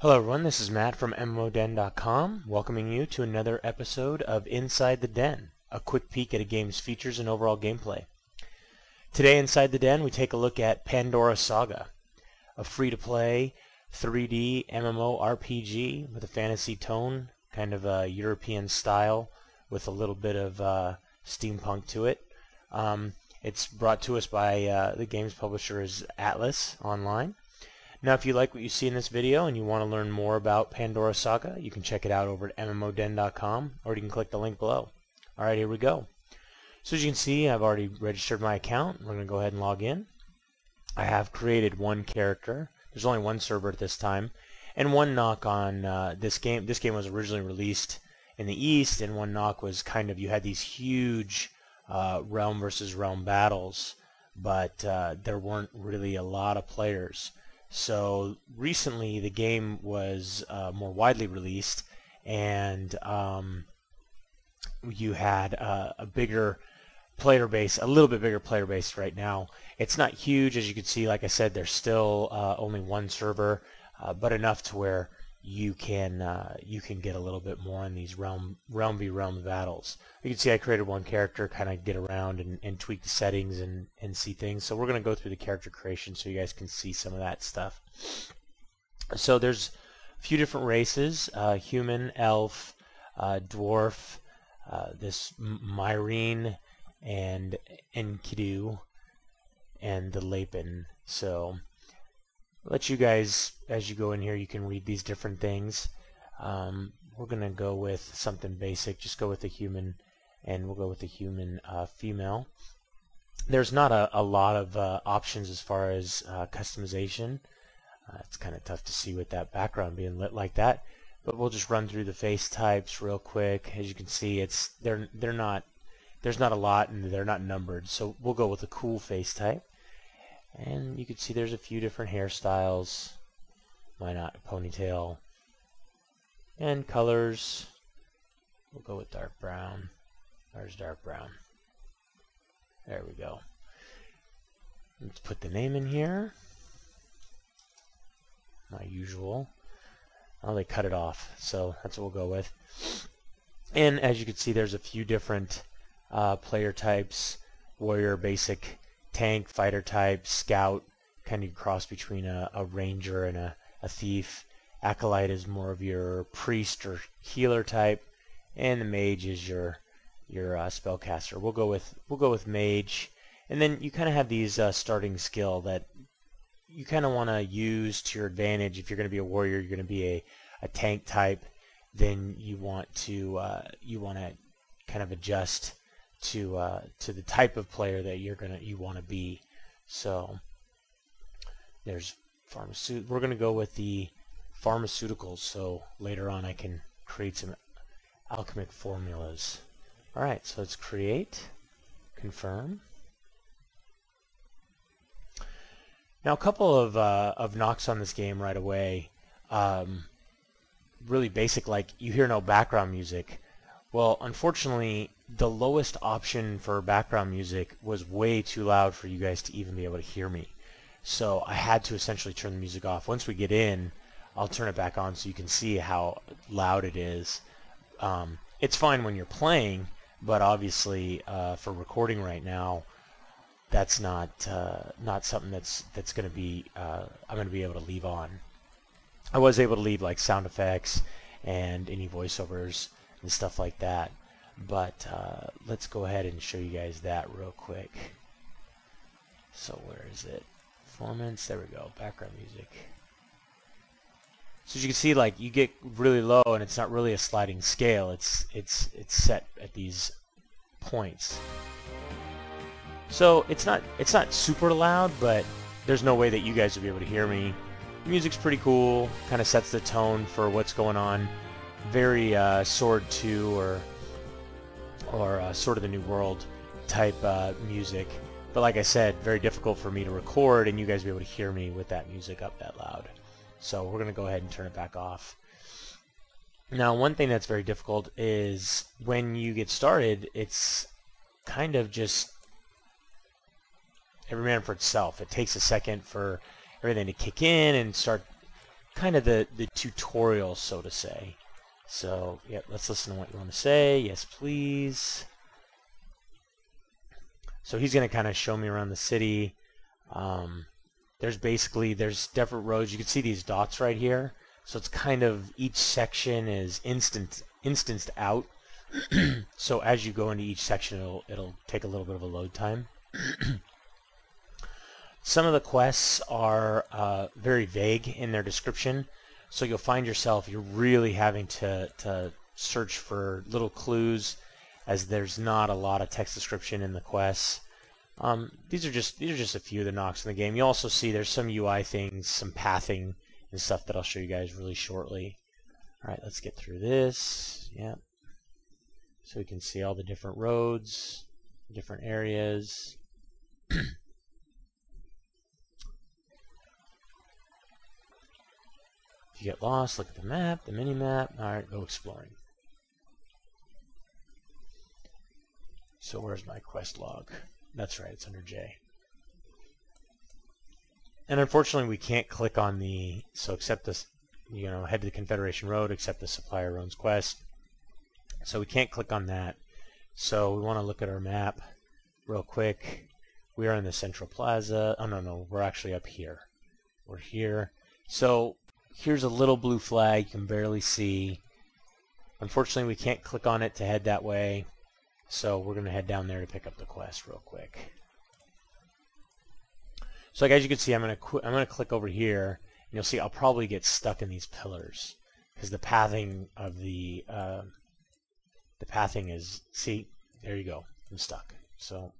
Hello everyone, this is Matt from MMODen.com, welcoming you to another episode of Inside the Den, a quick peek at a game's features and overall gameplay. Today Inside the Den we take a look at Pandora Saga, a free-to-play 3D MMORPG with a fantasy tone, kind of a European style with a little bit of uh, steampunk to it. Um, it's brought to us by uh, the game's publisher is Atlus Online. Now if you like what you see in this video and you want to learn more about Pandora Saga, you can check it out over at MMODen.com or you can click the link below. Alright, here we go. So as you can see, I've already registered my account. We're going to go ahead and log in. I have created one character. There's only one server at this time. And one knock on uh, this game. This game was originally released in the East, and one knock was kind of you had these huge uh, realm versus realm battles, but uh, there weren't really a lot of players. So recently the game was uh, more widely released and um, you had uh, a bigger player base, a little bit bigger player base right now. It's not huge as you can see, like I said, there's still uh, only one server, uh, but enough to where you can uh, you can get a little bit more in these realm realm v realm battles. You can see I created one character, kind of get around and, and tweak the settings and, and see things. So we're going to go through the character creation so you guys can see some of that stuff. So there's a few different races, uh, human, elf, uh, dwarf, uh, this Myrine, and Enkidu, and the Lapin. So let you guys, as you go in here, you can read these different things. Um, we're going to go with something basic. Just go with the human, and we'll go with the human uh, female. There's not a, a lot of uh, options as far as uh, customization. Uh, it's kind of tough to see with that background being lit like that. But we'll just run through the face types real quick. As you can see, it's they're they're not there's not a lot and they're not numbered. So we'll go with a cool face type. And you can see there's a few different hairstyles. Why not a ponytail? And colors. We'll go with dark brown. There's dark brown. There we go. Let's put the name in here. My usual. Oh, they cut it off, so that's what we'll go with. And as you can see, there's a few different uh, player types. Warrior, basic, tank, fighter type, scout, kind of cross between a, a ranger and a, a thief. Acolyte is more of your priest or healer type, and the mage is your your uh, spellcaster. We'll go with we'll go with mage, and then you kind of have these uh, starting skill that you kind of want to use to your advantage. If you're going to be a warrior, you're going to be a, a tank type. Then you want to uh, you want to kind of adjust to uh, to the type of player that you're gonna you want to be. So there's pharmaceutical. We're gonna go with the pharmaceuticals. So later on, I can create some alchemic formulas. All right, so let's create, confirm. Now a couple of uh, of knocks on this game right away. Um, really basic, like you hear no background music. Well, unfortunately, the lowest option for background music was way too loud for you guys to even be able to hear me. So I had to essentially turn the music off. Once we get in, I'll turn it back on so you can see how loud it is. Um, it's fine when you're playing, but obviously uh, for recording right now, that's not uh, not something that's that's going to be uh, I'm going to be able to leave on. I was able to leave like sound effects and any voiceovers and stuff like that. But uh, let's go ahead and show you guys that real quick. So where is it? Performance, there we go, background music. So as you can see, like you get really low, and it's not really a sliding scale. It's it's it's set at these points. So it's not it's not super loud, but there's no way that you guys will be able to hear me. The music's pretty cool, kind of sets the tone for what's going on very uh, Sword 2 or or uh, Sword of the New World type uh, music. But like I said, very difficult for me to record and you guys be able to hear me with that music up that loud. So we're going to go ahead and turn it back off. Now one thing that's very difficult is when you get started, it's kind of just every man for itself. It takes a second for everything to kick in and start kind of the, the tutorial, so to say. So, yeah, let's listen to what you want to say. Yes, please. So he's going to kind of show me around the city. Um, there's basically, there's different roads. You can see these dots right here. So it's kind of, each section is instant, instanced out. so as you go into each section, it'll, it'll take a little bit of a load time. Some of the quests are uh, very vague in their description. So you'll find yourself, you're really having to, to search for little clues as there's not a lot of text description in the quests. Um, these are just these are just a few of the knocks in the game. You also see there's some UI things, some pathing and stuff that I'll show you guys really shortly. All right, let's get through this. Yeah. So we can see all the different roads, different areas. If you get lost, look at the map, the mini-map. Alright, go exploring. So where's my quest log? That's right, it's under J. And unfortunately we can't click on the, so accept this, you know, head to the Confederation Road, accept the supplier owns quest. So we can't click on that. So we want to look at our map real quick. We are in the Central Plaza. Oh, no, no, we're actually up here. We're here. So Here's a little blue flag you can barely see. Unfortunately, we can't click on it to head that way, so we're going to head down there to pick up the quest real quick. So like as you can see, I'm going to I'm going to click over here, and you'll see I'll probably get stuck in these pillars because the pathing of the uh, the pathing is see there you go I'm stuck. So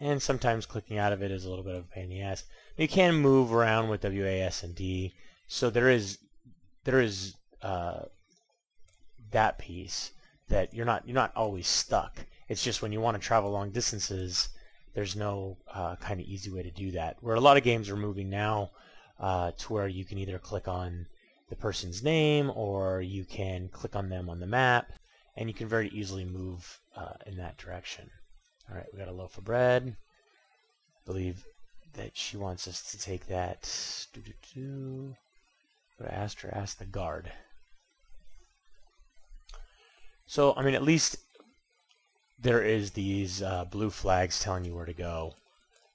and sometimes clicking out of it is a little bit of a pain in the ass. You can move around with WAS and D. So there is there is uh, that piece that you're not you're not always stuck. It's just when you want to travel long distances, there's no uh, kind of easy way to do that. Where a lot of games are moving now uh, to where you can either click on the person's name or you can click on them on the map, and you can very easily move uh, in that direction. All right, we got a loaf of bread. I believe that she wants us to take that. Doo -doo -doo. But I asked her, ask the guard. So, I mean, at least there is these uh, blue flags telling you where to go.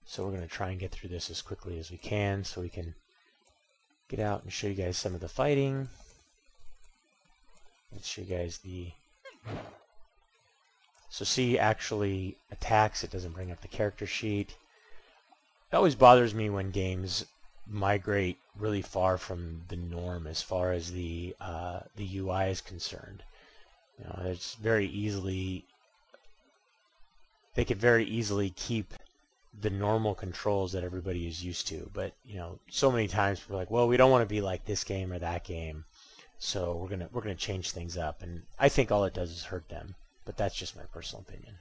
So we're going to try and get through this as quickly as we can so we can get out and show you guys some of the fighting. Let's show you guys the... So C actually attacks. It doesn't bring up the character sheet. It always bothers me when games migrate really far from the norm as far as the uh, the UI is concerned. You know, it's very easily they could very easily keep the normal controls that everybody is used to. But you know, so many times we're like, well, we don't want to be like this game or that game, so we're gonna we're gonna change things up. And I think all it does is hurt them. But that's just my personal opinion.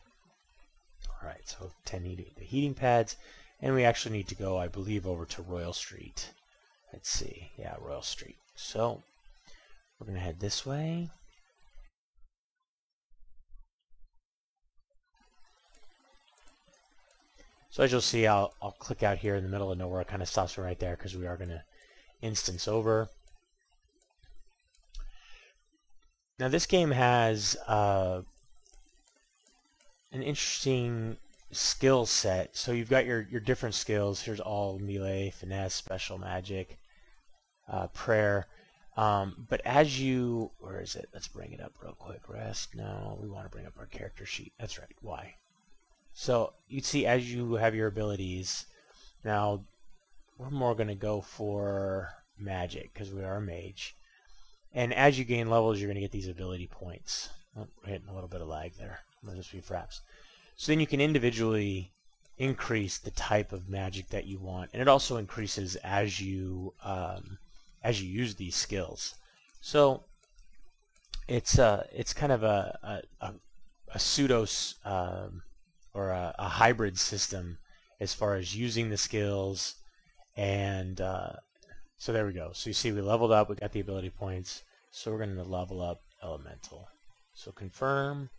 All right, so 10 the heating pads. And we actually need to go, I believe, over to Royal Street. Let's see. Yeah, Royal Street. So, we're going to head this way. So as you'll see, I'll, I'll click out here in the middle of nowhere. It kind of stops me right there because we are going to instance over. Now this game has uh, an interesting skill set. So you've got your, your different skills. Here's all melee, finesse, special magic, uh, prayer. Um, but as you, where is it? Let's bring it up real quick. Rest. No, we want to bring up our character sheet. That's right. Why? So you see as you have your abilities, now we're more going to go for magic because we are a mage. And as you gain levels, you're going to get these ability points. Oh, hitting a little bit of lag there. Let's just be fraps. So then you can individually increase the type of magic that you want, and it also increases as you um, as you use these skills. So it's uh, it's kind of a a, a pseudo um, or a, a, hybrid system as far as using the skills, and uh, so there we go. So you see we leveled up, we got the ability points, so we're going to level up elemental. So confirm.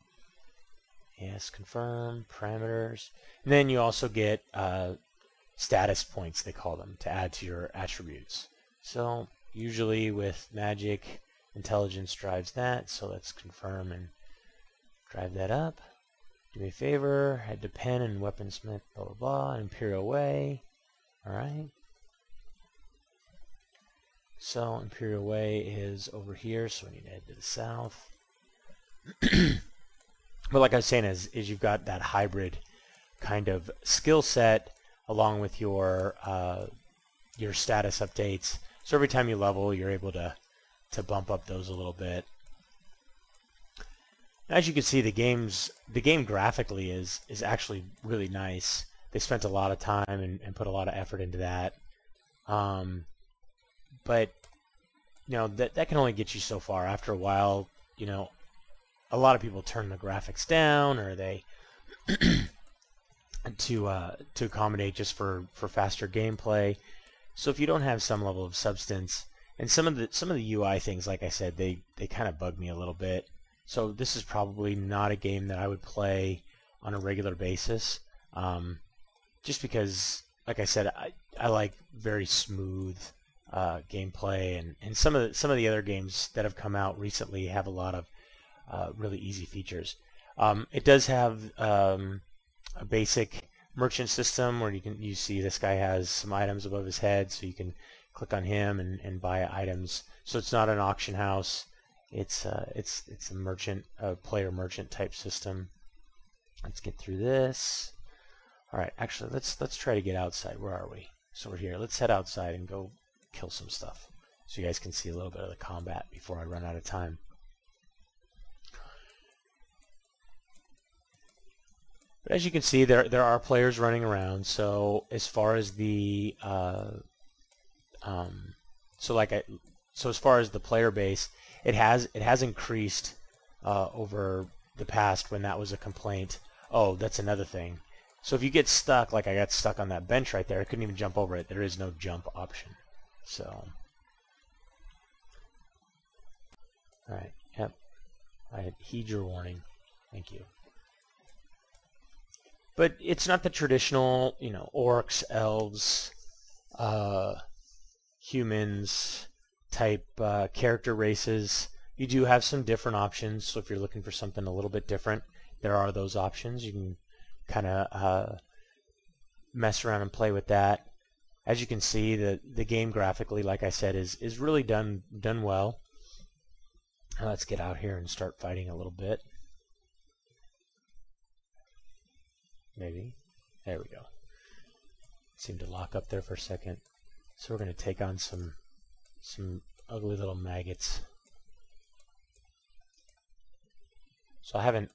Yes, confirm, parameters. And then you also get uh, status points, they call them, to add to your attributes. So usually with magic, intelligence drives that, so let's confirm and drive that up. Do me a favor, head to pen and weaponsmith, blah blah blah, Imperial Way. Alright. So Imperial Way is over here, so we need to head to the south. but like I was saying, is, is you've got that hybrid kind of skill set along with your uh, your status updates. So every time you level, you're able to to bump up those a little bit. As you can see, the game's the game graphically is is actually really nice. They spent a lot of time and, and put a lot of effort into that. Um, but you know that that can only get you so far. After a while, you know, a lot of people turn the graphics down or they to uh, to accommodate just for for faster gameplay. So if you don't have some level of substance, and some of the some of the UI things, like I said, they they kind of bug me a little bit. So this is probably not a game that I would play on a regular basis, um, just because, like I said, I I like very smooth uh, gameplay, and, and some of the, some of the other games that have come out recently have a lot of uh, really easy features. Um, it does have um, a basic merchant system where you can you see this guy has some items above his head, so you can click on him and, and buy items. So it's not an auction house. It's uh, it's it's a merchant, a player merchant type system. Let's get through this. All right, actually, let's let's try to get outside. Where are we? So we're here. Let's head outside and go kill some stuff, so you guys can see a little bit of the combat before I run out of time. But as you can see, there there are players running around. So as far as the uh, um, so like I so as far as the player base, it has it has increased uh, over the past when that was a complaint. Oh, that's another thing. So if you get stuck, like I got stuck on that bench right there, I couldn't even jump over it. There is no jump option. So, all right, yep. I heed your warning. Thank you. But it's not the traditional, you know, orcs, elves, uh, humans type uh, character races. You do have some different options, so if you're looking for something a little bit different, there are those options. You can kind of uh, mess around and play with that. As you can see, the the game graphically, like I said, is is really done done well. let's get out here and start fighting a little bit. Maybe. There we go. Seemed to lock up there for a second. So we're going to take on some some ugly little maggots. So I haven't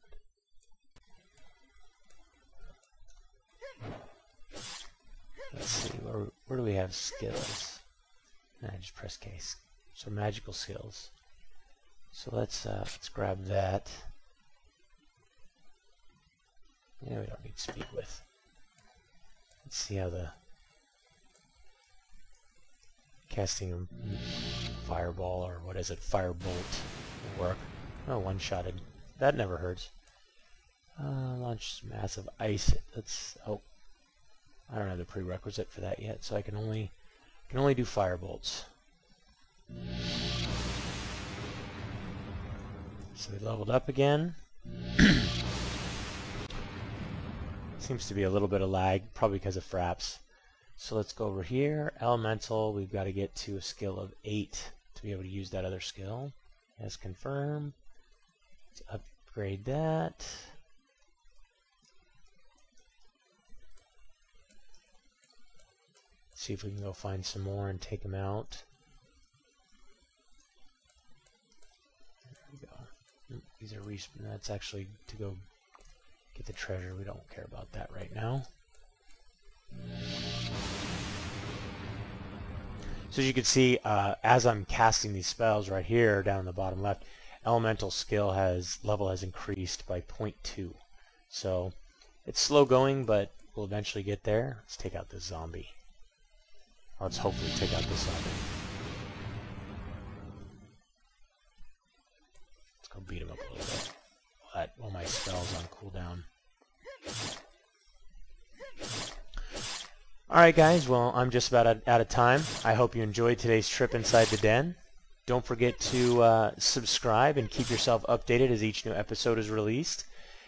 Let's see, where, where do we have skills? I just press K. So magical skills. So let's uh, let's grab that. Yeah, we don't need speed with. Let's see how the casting fireball or what is it, firebolt will work. Oh, one-shotted. That never hurts. Uh, launch massive ice. That's oh, I don't have the prerequisite for that yet, so I can only can only do firebolts. So we leveled up again. Seems to be a little bit of lag, probably because of fraps. So let's go over here. Elemental, we've got to get to a skill of 8 to be able to use that other skill. Yes, confirm. Let's upgrade that. See if we can go find some more and take them out. There we go. Hmm, these are respawn. That's actually to go Get the treasure. We don't care about that right now. So as you can see, uh, as I'm casting these spells right here down in the bottom left, elemental skill has level has increased by 0.2. So it's slow going, but we'll eventually get there. Let's take out this zombie. Let's hopefully take out this zombie. Let's go beat him up a little bit all my spells on cooldown. Alright guys, well I'm just about out of time. I hope you enjoyed today's trip inside the den. Don't forget to uh, subscribe and keep yourself updated as each new episode is released.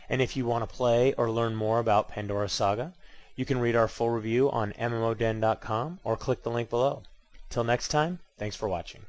And if you want to play or learn more about Pandora Saga, you can read our full review on MMOden.com or click the link below. Till next time, thanks for watching.